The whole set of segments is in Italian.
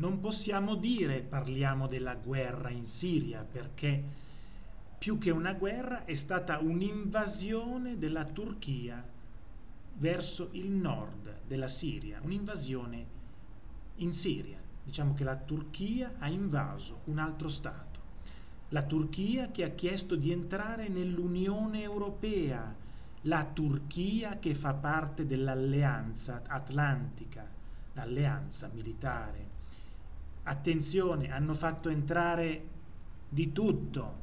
non possiamo dire parliamo della guerra in Siria perché più che una guerra è stata un'invasione della Turchia verso il nord della Siria, un'invasione in Siria. Diciamo che la Turchia ha invaso un altro Stato. La Turchia che ha chiesto di entrare nell'Unione Europea, la Turchia che fa parte dell'alleanza atlantica, l'alleanza militare. Attenzione, hanno fatto entrare di tutto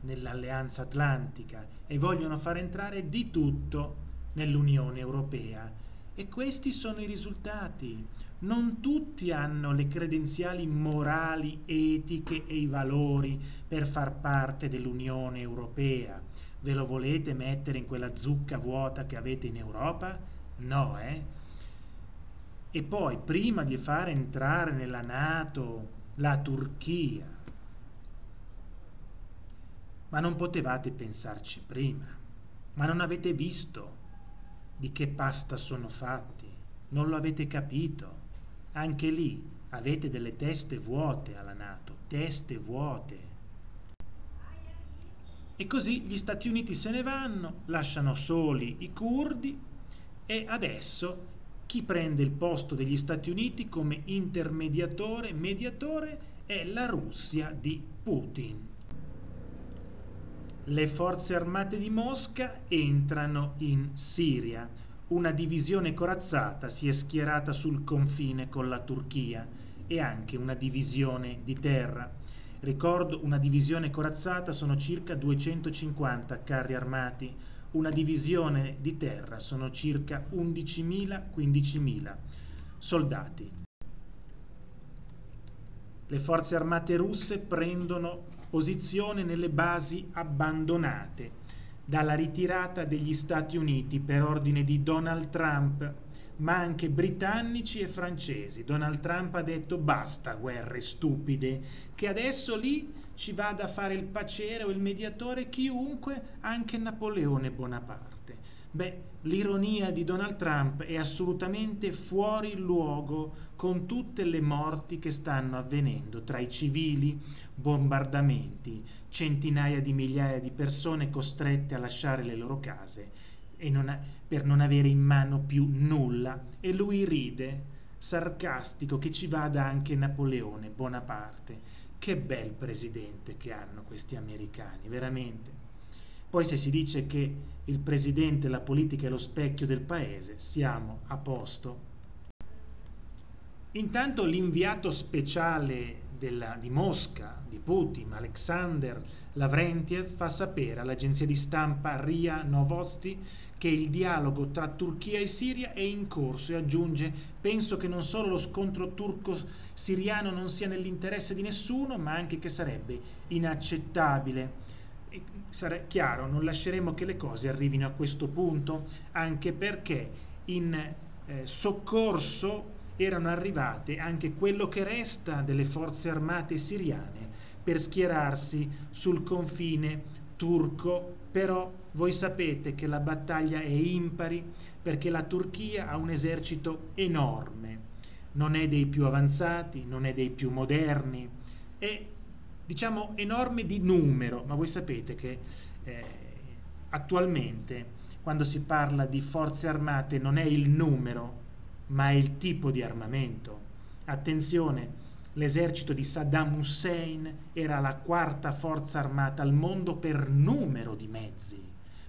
nell'alleanza atlantica e vogliono far entrare di tutto nell'Unione Europea. E questi sono i risultati. Non tutti hanno le credenziali morali, etiche e i valori per far parte dell'Unione Europea. Ve lo volete mettere in quella zucca vuota che avete in Europa? No, eh? E poi, prima di far entrare nella Nato la Turchia, ma non potevate pensarci prima, ma non avete visto di che pasta sono fatti, non lo avete capito. Anche lì avete delle teste vuote alla Nato, teste vuote. E così gli Stati Uniti se ne vanno, lasciano soli i curdi e adesso chi prende il posto degli Stati Uniti come intermediatore, mediatore, è la Russia di Putin. Le forze armate di Mosca entrano in Siria. Una divisione corazzata si è schierata sul confine con la Turchia e anche una divisione di terra. Ricordo, una divisione corazzata sono circa 250 carri armati, una divisione di terra sono circa 11.000-15.000 soldati. Le forze armate russe prendono posizione nelle basi abbandonate dalla ritirata degli Stati Uniti per ordine di Donald Trump, ma anche britannici e francesi. Donald Trump ha detto basta guerre stupide, che adesso lì ci vada a fare il pacere o il mediatore chiunque, anche Napoleone Bonaparte. Beh, l'ironia di Donald Trump è assolutamente fuori luogo con tutte le morti che stanno avvenendo tra i civili, bombardamenti, centinaia di migliaia di persone costrette a lasciare le loro case non ha, per non avere in mano più nulla. E lui ride, sarcastico, che ci vada anche Napoleone Bonaparte. Che bel presidente che hanno questi americani, veramente. Poi se si dice che il presidente, la politica è lo specchio del paese, siamo a posto. Intanto l'inviato speciale della, di Mosca, di Putin, Alexander Lavrentiev, fa sapere all'agenzia di stampa RIA Novosti che il dialogo tra Turchia e Siria è in corso e aggiunge penso che non solo lo scontro turco-siriano non sia nell'interesse di nessuno, ma anche che sarebbe inaccettabile. Sarà chiaro, non lasceremo che le cose arrivino a questo punto, anche perché in eh, soccorso erano arrivate anche quello che resta delle forze armate siriane per schierarsi sul confine turco, però voi sapete che la battaglia è impari perché la Turchia ha un esercito enorme, non è dei più avanzati, non è dei più moderni, è diciamo enorme di numero, ma voi sapete che eh, attualmente quando si parla di forze armate non è il numero, ma è il tipo di armamento. Attenzione, l'esercito di Saddam Hussein era la quarta forza armata al mondo per numero di mezzi,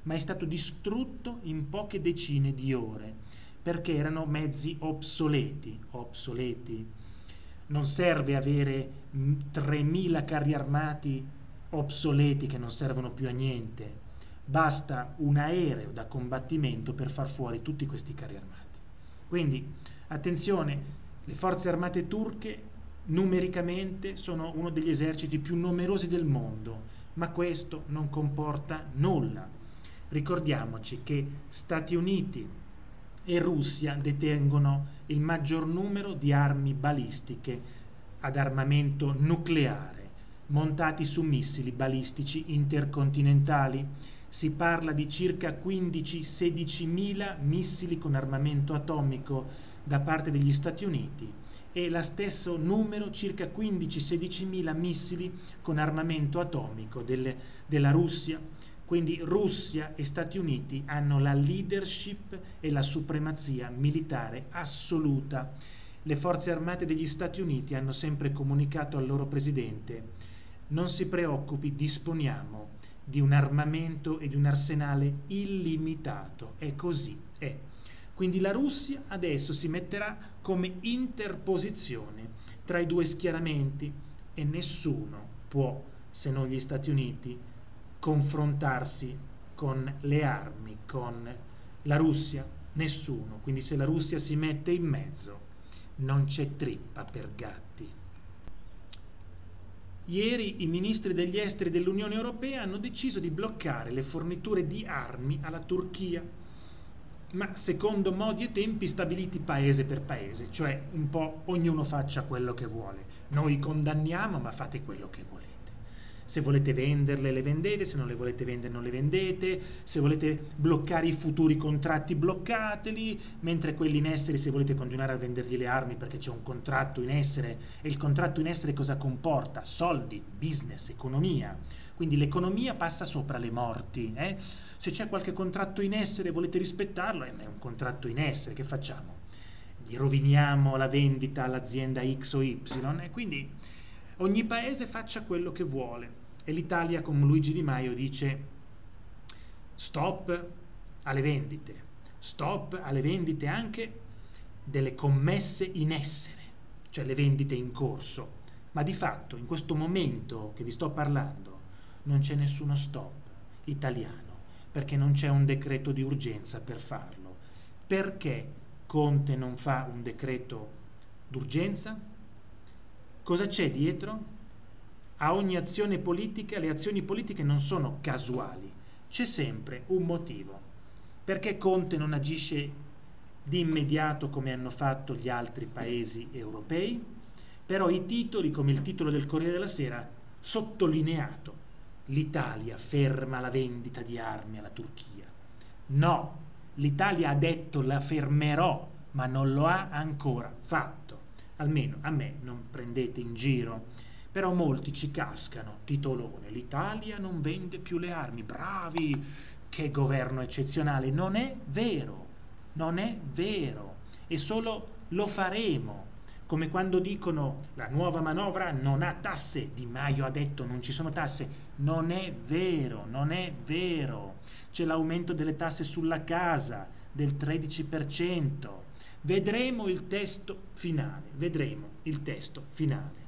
ma è stato distrutto in poche decine di ore perché erano mezzi obsoleti, obsoleti non serve avere 3.000 carri armati obsoleti che non servono più a niente, basta un aereo da combattimento per far fuori tutti questi carri armati. Quindi attenzione, le forze armate turche numericamente sono uno degli eserciti più numerosi del mondo, ma questo non comporta nulla. Ricordiamoci che Stati Uniti, e Russia detengono il maggior numero di armi balistiche ad armamento nucleare montati su missili balistici intercontinentali. si parla di circa 15-16 mila missili con armamento atomico da parte degli Stati Uniti e lo stesso numero, circa 15-16 mila missili con armamento atomico delle, della Russia. Quindi Russia e Stati Uniti hanno la leadership e la supremazia militare assoluta. Le forze armate degli Stati Uniti hanno sempre comunicato al loro presidente non si preoccupi, disponiamo di un armamento e di un arsenale illimitato. È così, è. Quindi la Russia adesso si metterà come interposizione tra i due schieramenti e nessuno può, se non gli Stati Uniti, confrontarsi con le armi, con la Russia, nessuno. Quindi se la Russia si mette in mezzo, non c'è trippa per gatti. Ieri i ministri degli esteri dell'Unione Europea hanno deciso di bloccare le forniture di armi alla Turchia, ma secondo modi e tempi stabiliti paese per paese, cioè un po' ognuno faccia quello che vuole. Noi condanniamo, ma fate quello che volete se volete venderle le vendete, se non le volete vendere non le vendete, se volete bloccare i futuri contratti bloccateli, mentre quelli in essere se volete continuare a vendergli le armi perché c'è un contratto in essere e il contratto in essere cosa comporta? Soldi, business, economia. Quindi l'economia passa sopra le morti. Eh? Se c'è qualche contratto in essere e volete rispettarlo, eh, è un contratto in essere, che facciamo? Gli roviniamo la vendita all'azienda X o Y e quindi ogni paese faccia quello che vuole. E l'Italia, come Luigi Di Maio, dice stop alle vendite, stop alle vendite anche delle commesse in essere, cioè le vendite in corso. Ma di fatto, in questo momento che vi sto parlando, non c'è nessuno stop italiano, perché non c'è un decreto di urgenza per farlo. Perché Conte non fa un decreto d'urgenza? Cosa c'è dietro? A ogni azione politica le azioni politiche non sono casuali, c'è sempre un motivo. Perché Conte non agisce di immediato come hanno fatto gli altri paesi europei? Però i titoli, come il titolo del Corriere della Sera, sottolineato l'Italia ferma la vendita di armi alla Turchia. No, l'Italia ha detto la fermerò, ma non lo ha ancora fatto almeno a me non prendete in giro. Però molti ci cascano, titolone, l'Italia non vende più le armi, bravi, che governo eccezionale. Non è vero, non è vero, e solo lo faremo. Come quando dicono la nuova manovra non ha tasse, Di Maio ha detto non ci sono tasse, non è vero, non è vero. C'è l'aumento delle tasse sulla casa del 13%, Vedremo il testo finale, vedremo il testo finale.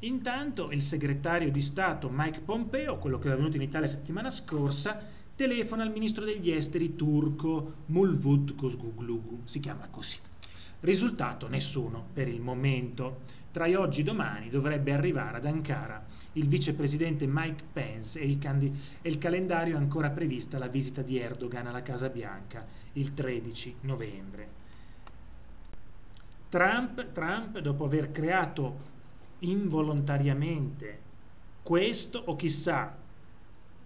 Intanto il segretario di Stato Mike Pompeo, quello che era venuto in Italia settimana scorsa, telefona al ministro degli esteri turco Mulvut Kozguglugu, si chiama così. Risultato nessuno per il momento. Tra oggi e domani dovrebbe arrivare ad Ankara il vicepresidente Mike Pence e il, candi- e il calendario è ancora prevista la visita di Erdogan alla Casa Bianca il 13 novembre. Trump, Trump dopo aver creato involontariamente questo o chissà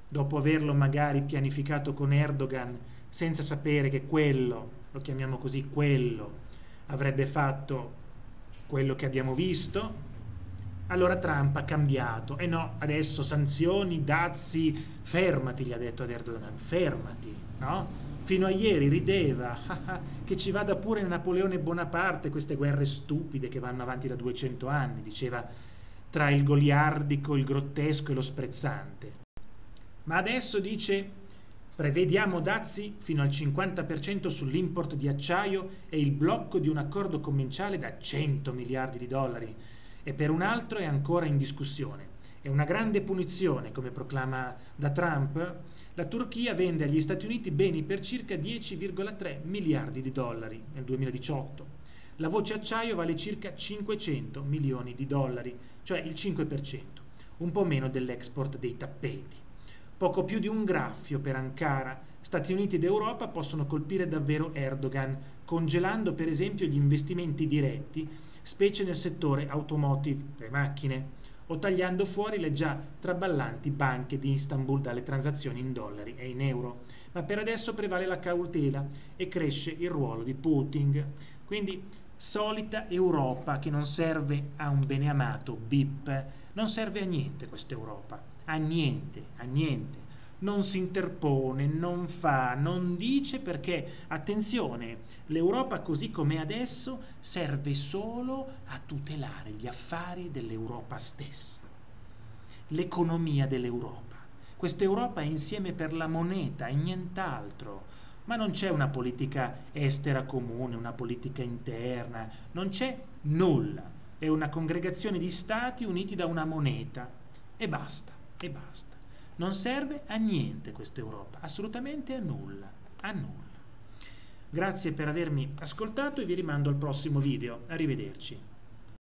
dopo averlo magari pianificato con Erdogan senza sapere che quello, lo chiamiamo così, quello avrebbe fatto quello che abbiamo visto, allora Trump ha cambiato. E eh no, adesso sanzioni, dazi, fermati, gli ha detto ad Erdogan, fermati, no? Fino a ieri rideva che ci vada pure Napoleone Bonaparte queste guerre stupide che vanno avanti da 200 anni, diceva tra il goliardico, il grottesco e lo sprezzante. Ma adesso dice prevediamo dazi fino al 50% sull'import di acciaio e il blocco di un accordo commerciale da 100 miliardi di dollari e per un altro è ancora in discussione. È una grande punizione, come proclama da Trump, la Turchia vende agli Stati Uniti beni per circa 10,3 miliardi di dollari nel 2018. La voce acciaio vale circa 500 milioni di dollari, cioè il 5%, un po' meno dell'export dei tappeti. Poco più di un graffio per Ankara, Stati Uniti ed Europa possono colpire davvero Erdogan, congelando per esempio gli investimenti diretti specie nel settore automotive, le macchine. o tagliando fuori le già traballanti banche di Istanbul dalle transazioni in dollari e in euro. Ma per adesso prevale la cautela e cresce il ruolo di Putin. Quindi solita Europa che non serve a un beneamato BIP, non serve a niente questa Europa, a niente, a niente. Non si interpone, non fa, non dice perché, attenzione, l'Europa così come adesso serve solo a tutelare gli affari dell'Europa stessa, l'economia dell'Europa. Questa Europa è insieme per la moneta e nient'altro, ma non c'è una politica estera comune, una politica interna, non c'è nulla, è una congregazione di stati uniti da una moneta e basta, e basta. Non serve a niente questa Europa, assolutamente a nulla, a nulla. Grazie per avermi ascoltato e vi rimando al prossimo video. Arrivederci.